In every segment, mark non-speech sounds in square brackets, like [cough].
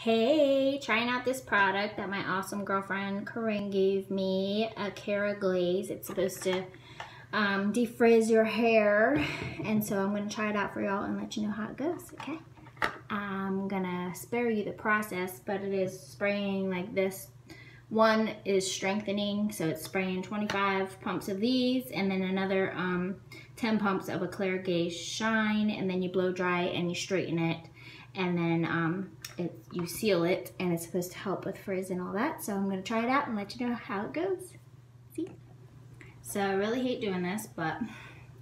Hey, trying out this product that my awesome girlfriend Corinne gave me, a Kera Glaze. It's supposed to um, defrizz your hair. And so I'm gonna try it out for y'all and let you know how it goes, okay? I'm gonna spare you the process, but it is spraying like this. One is strengthening, so it's spraying 25 pumps of these and then another um, 10 pumps of a Kera Glaze Shine and then you blow dry and you straighten it and then um, it, you seal it and it's supposed to help with frizz and all that. So I'm gonna try it out and let you know how it goes. See? So I really hate doing this, but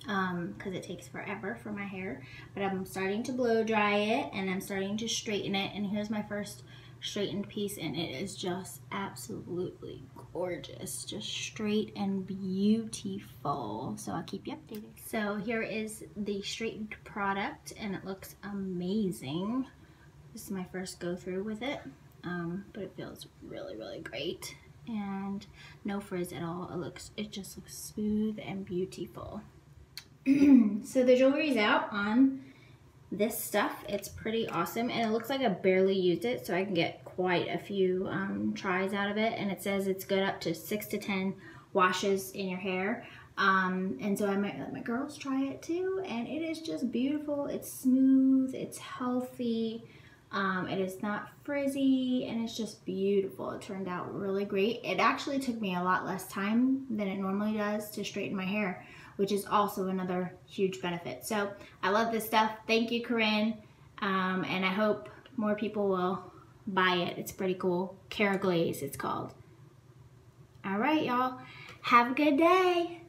because um, it takes forever for my hair. But I'm starting to blow dry it and I'm starting to straighten it. And here's my first straightened piece and it is just absolutely gorgeous. Just straight and beautiful. So I'll keep you updated. So here is the straightened product and it looks amazing. This is my first go through with it, um, but it feels really, really great and no frizz at all. It looks, it just looks smooth and beautiful. [clears throat] so the jewelry's out on this stuff. It's pretty awesome and it looks like I barely used it so I can get quite a few um, tries out of it and it says it's good up to six to 10 washes in your hair. Um, and so I might let my girls try it too and it is just beautiful. It's smooth, it's healthy, um, it is not frizzy and it's just beautiful. It turned out really great. It actually took me a lot less time than it normally does to straighten my hair, which is also another huge benefit. So I love this stuff. Thank you, Corinne. Um, and I hope more people will buy it. It's pretty cool. Kera Glaze, it's called. All right, y'all. Have a good day.